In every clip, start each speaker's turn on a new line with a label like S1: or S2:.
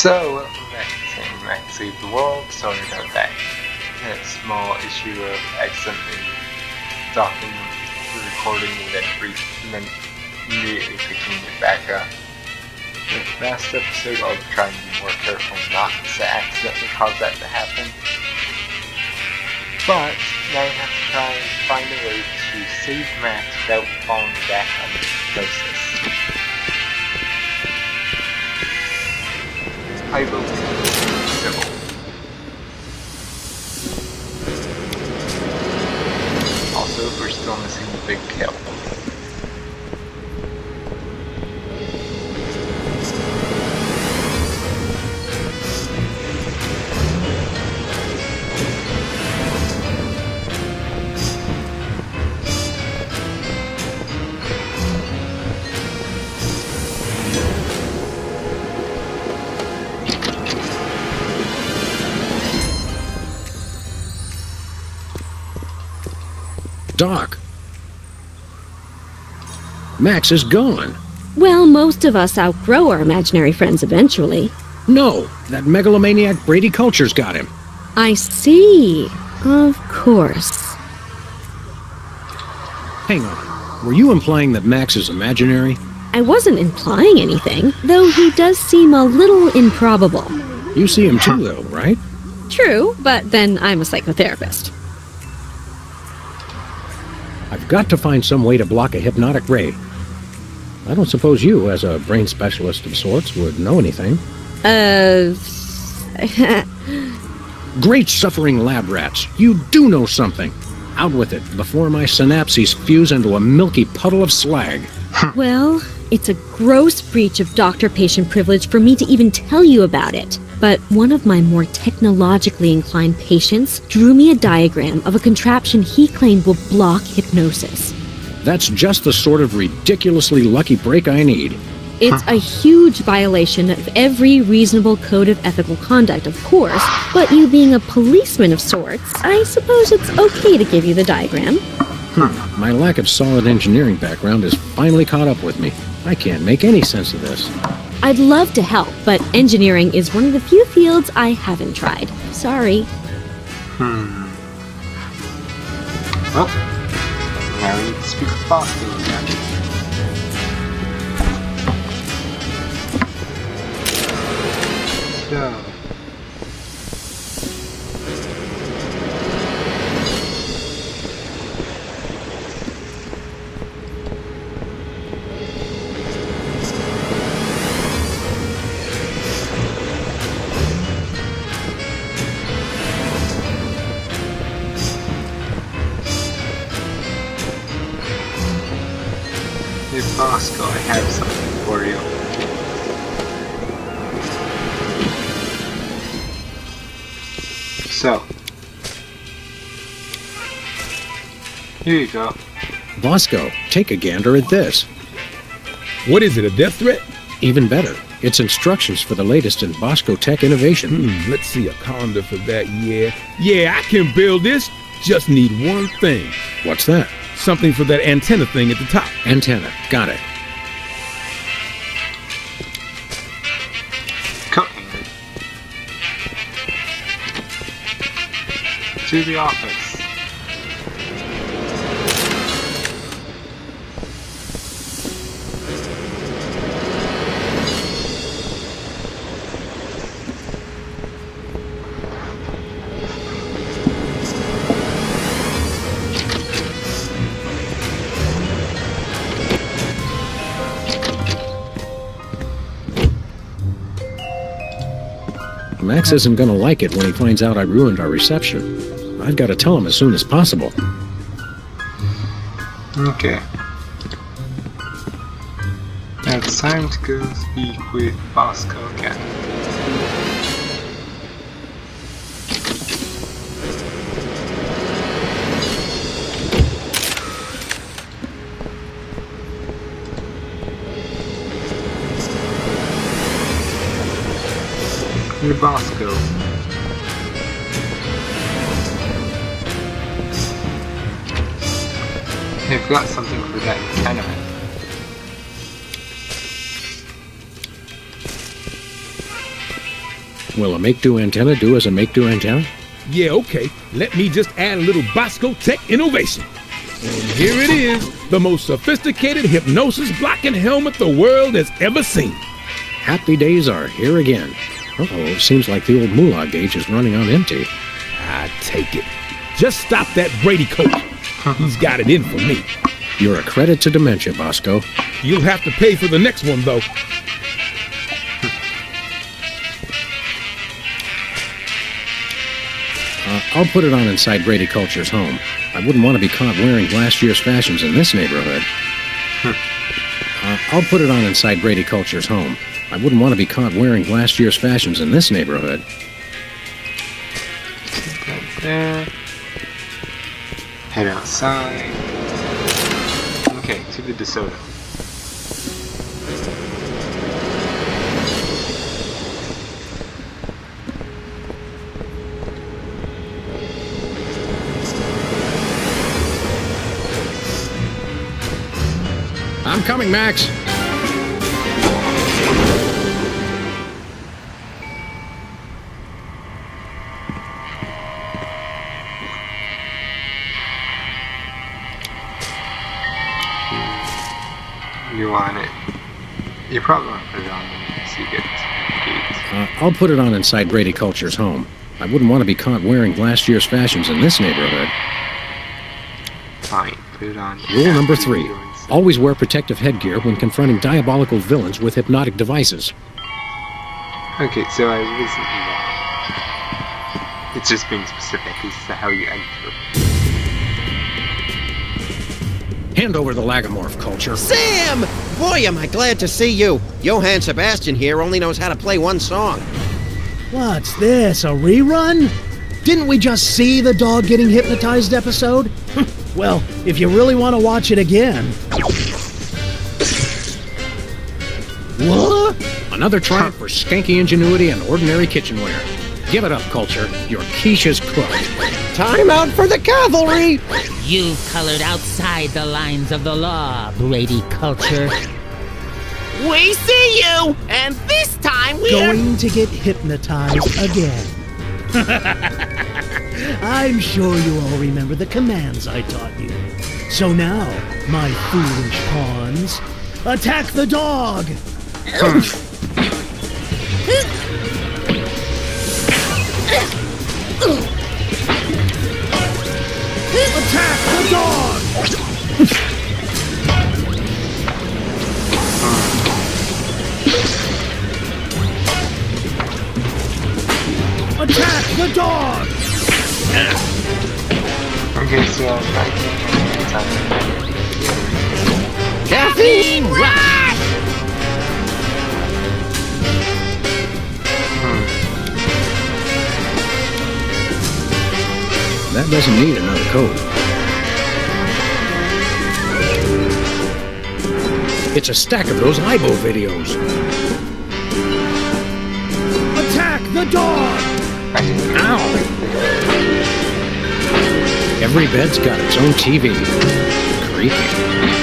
S1: So, welcome back to Max Save the World. Sorry about that. Small issue of accidentally stopping the recording and then immediately picking it back up. In the last episode, I'll try and be more careful not to accidentally cause that to happen. But, now I have to try and find a way to save Max without falling back on the process. Will. Also, we're still missing the big kill.
S2: Doc. Max is gone.
S3: Well, most of us outgrow our imaginary friends eventually.
S2: No, that megalomaniac Brady Culture's got him.
S3: I see. Of course.
S2: Hang on. Were you implying that Max is imaginary?
S3: I wasn't implying anything, though he does seem a little improbable.
S2: You see him too, though, right?
S3: True, but then I'm a psychotherapist.
S2: I've got to find some way to block a hypnotic ray. I don't suppose you, as a brain specialist of sorts, would know anything.
S3: Uh.
S2: Great suffering lab rats, you do know something. Out with it before my synapses fuse into a milky puddle of slag.
S3: well, it's a gross breach of doctor patient privilege for me to even tell you about it. But one of my more technologically inclined patients drew me a diagram of a contraption he claimed will block hypnosis.
S2: That's just the sort of ridiculously lucky break I need.
S3: It's a huge violation of every reasonable code of ethical conduct, of course, but you being a policeman of sorts, I suppose it's okay to give you the diagram. Hmm.
S2: My lack of solid engineering background has finally caught up with me. I can't make any sense of this.
S3: I'd love to help, but engineering is one of the few fields I haven't tried. Sorry.
S1: Hmm. Well, now we need to speak with Bosco again. So. So. Here you go.
S2: Bosco, take a gander at this.
S4: What is it, a death threat?
S2: Even better, it's instructions for the latest in Bosco tech innovation.
S4: Hmm, let's see a calendar for that, yeah. Yeah, I can build this. Just need one thing.
S2: What's that?
S4: Something for that antenna thing at the top.
S2: Antenna. Got it.
S1: To the office.
S2: Max isn't gonna like it when he finds out I ruined our reception. I've got to tell him as soon as possible.
S1: Okay. It's time to go speak with Bosco again. Bosco. They've got something for that tenement.
S2: Will a make-do antenna do as a make-do antenna?
S4: Yeah, okay. Let me just add a little Bosco Tech innovation. And here it is, the most sophisticated hypnosis blocking helmet the world has ever seen.
S2: Happy days are here again. Uh-oh, seems like the old moolah gauge is running on empty.
S4: I take it. Just stop that Brady Culture. He's got it in for me.
S2: You're a credit to dementia, Bosco.
S4: You'll have to pay for the next one, though.
S2: Uh, I'll put it on inside Brady Culture's home. I wouldn't want to be caught wearing last year's fashions in this neighborhood. Uh, I'll put it on inside Brady Culture's home. I wouldn't want to be caught wearing last year's fashions in this neighborhood.
S1: Head outside. Okay, to the DeSoto.
S2: I'm coming, Max. I'll put it on inside Brady Culture's home. I wouldn't want to be caught wearing last year's fashions in this neighborhood.
S1: Fine, put it on.
S2: Rule number three. Always wear protective headgear when confronting diabolical villains with hypnotic devices.
S1: Okay, so I wasn't wrong. It's just being specific as to how you enter.
S2: Hand over the Lagomorph culture.
S5: Sam! Boy, am I glad to see you. Johann Sebastian here only knows how to play one song.
S6: What's this, a rerun? Didn't we just see the dog getting hypnotized episode? well, if you really want to watch it again. What?
S2: Another triumph for skanky ingenuity and ordinary kitchenware. Give it up, culture. Your quiche is cooked.
S5: Time out for the cavalry!
S7: You've colored outside the lines of the law, Brady culture.
S5: We see you! And this time we're.
S6: Going to get hypnotized again. I'm sure you all remember the commands I taught you. So now, my foolish pawns, attack the dog! Attack the dog! Attack the dog!
S1: Okay, so I'm back in time.
S5: Caffeine rush!
S2: That doesn't need another code. It's a stack of those IBO videos.
S6: Attack the dog!
S2: Ow! Every bed's got its own TV. Creepy.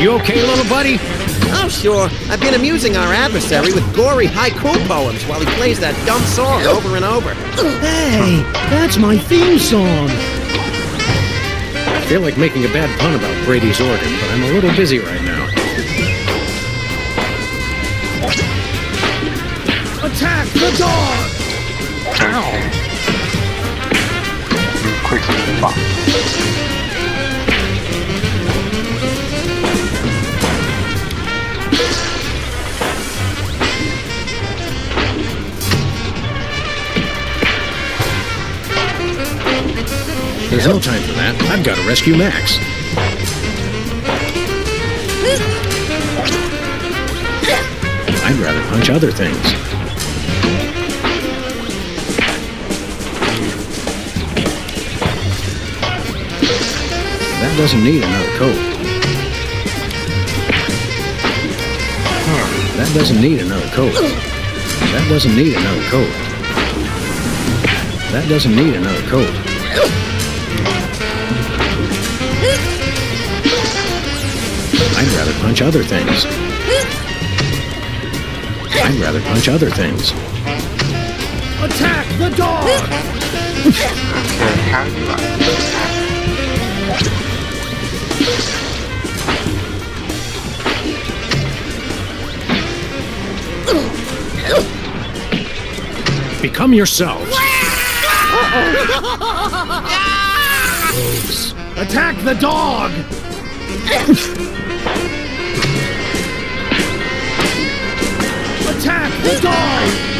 S2: You okay, little buddy?
S5: Oh, sure. I've been amusing our adversary with gory haiku poems while he plays that dumb song over and over.
S6: Hey, that's my theme song!
S2: I feel like making a bad pun about Brady's organ, but I'm a little busy right now.
S6: Attack the dog!
S2: Ow!
S1: Move quickly
S2: There's no time for that. I've got to rescue Max. I'd rather punch other things. That doesn't need another coat. That doesn't need another coat. That doesn't need another coat. That doesn't need another coat. I'd rather punch other things. I'd rather punch other things.
S6: Attack the dog!
S1: Okay, how do I?
S2: Become yourselves.
S6: Attack the dog! Attack the dog!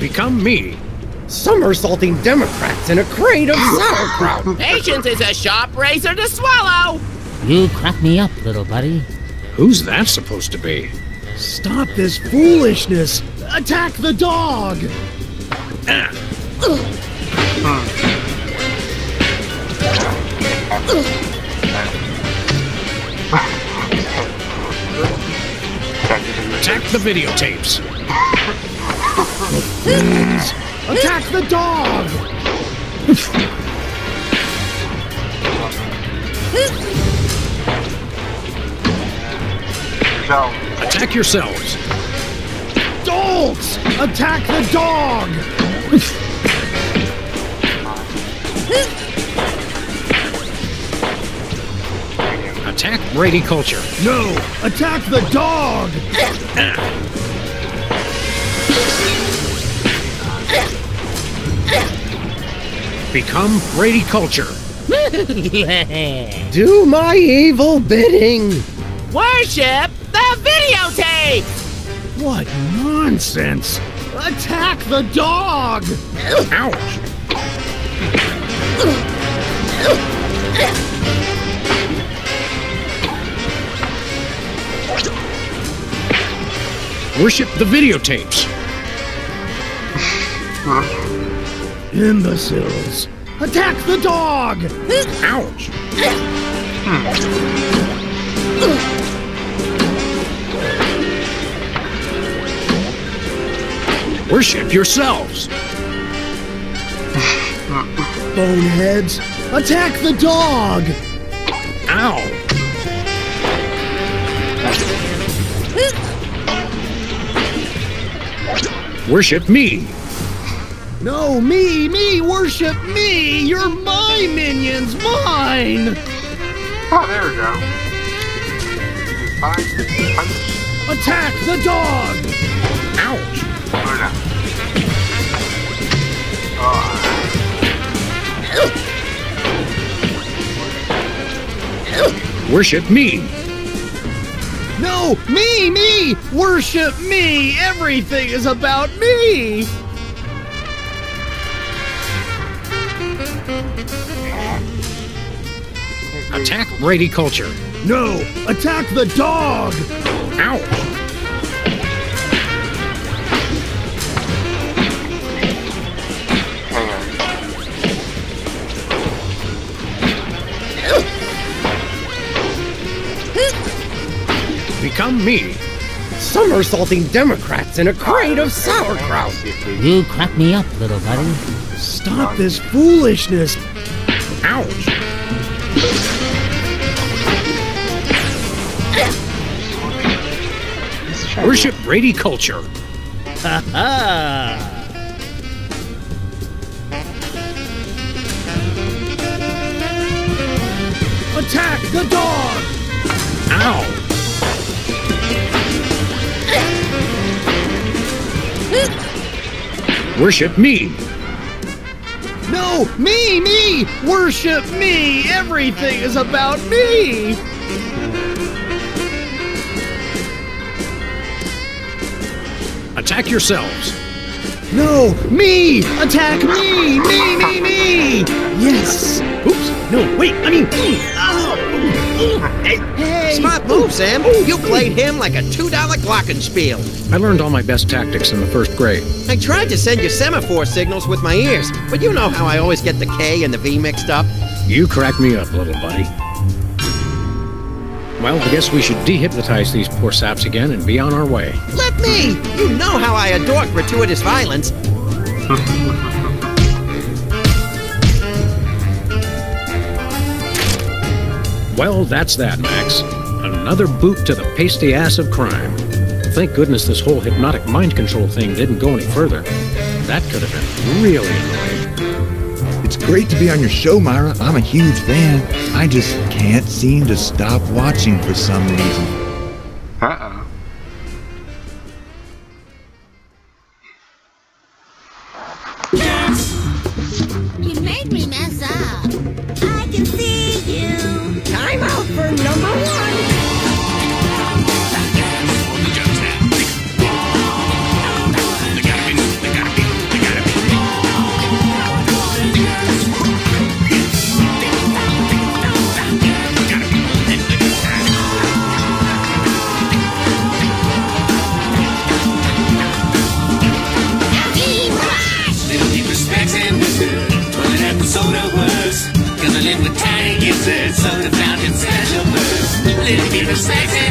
S2: Become me.
S5: Somersaulting Democrats in a crate of sauerkraut.
S8: Patience is a sharp razor to swallow.
S7: You crack me up, little buddy.
S2: Who's that supposed to be?
S6: Stop this foolishness! Attack the dog!
S2: Attack the videotapes.
S6: Please! Attack the dog!
S1: So,
S2: Attack yourselves.
S6: Dolts! Attack the dog!
S2: Attack Brady culture.
S6: No! Attack the dog!
S2: Become Brady culture.
S5: Do my evil bidding.
S8: Worship the videotape.
S6: What nonsense! Attack the dog!
S2: Ouch. Worship the videotapes.
S6: Imbeciles! Attack the dog!
S2: Ouch. Hmm. Worship yourselves.
S6: Boneheads! Attack the dog!
S2: Ow. Worship me.
S6: No, me, me, worship me! You're my minions, mine!
S1: oh, there we go. Fine.
S6: Attack the dog!
S2: Ouch. Worship me.
S6: No, me, me! Worship me! Everything is about me!
S2: Attack Brady culture.
S6: No, attack the dog!
S2: Ouch. Become me.
S5: Somersaulting Democrats in a crate of sauerkraut.
S1: See if we-
S7: You crack me up, little buddy.
S6: Stop this foolishness!
S2: Ouch. Worship Brady culture.
S6: Ah! Attack the dog!
S2: Ow. Worship me.
S6: No, me, me! Worship me! Everything is about me!
S2: Attack yourselves.
S6: No, me! Attack me! Me, me, me! Yes! Oops! No, wait, I mean, oh! Hey, hey!
S5: Smart move, Sam. You played him like a $2 glockenspiel.
S2: I learned all my best tactics in the first grade.
S5: I tried to send you semaphore signals with my ears, but you know how I always get the K and the V mixed up.
S2: You crack me up, little buddy. Well, I guess we should dehypnotize these poor saps again and be on our way.
S5: Let me! You know how I adore gratuitous violence.
S2: Well, that's that, Max. Another boot to the pasty ass of crime. Thank goodness this whole hypnotic mind control thing didn't go any further. That could have been really annoying.
S6: It's great to be on your show, Myra. I'm a huge fan. I just can't seem to stop watching for some reason.
S1: Uh-oh.
S9: You made me mess
S10: Soda fountain special burst. Little deep respects and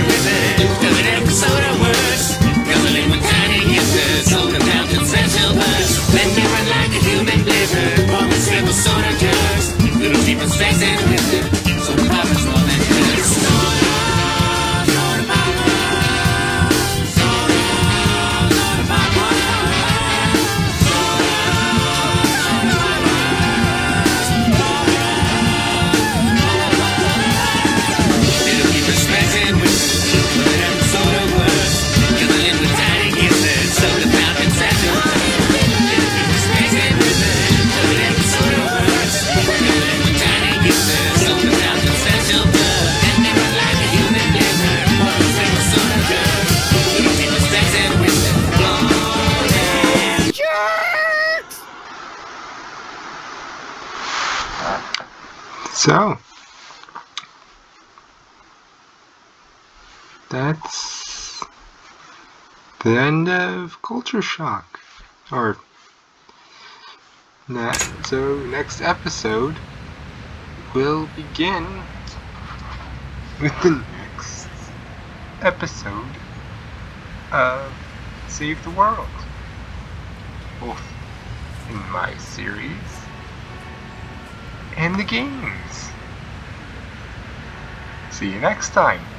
S1: that's the end of Culture Shock. Or, that. So, next episode will begin with the next episode of Save the World. Both in my series and the games. See you next time.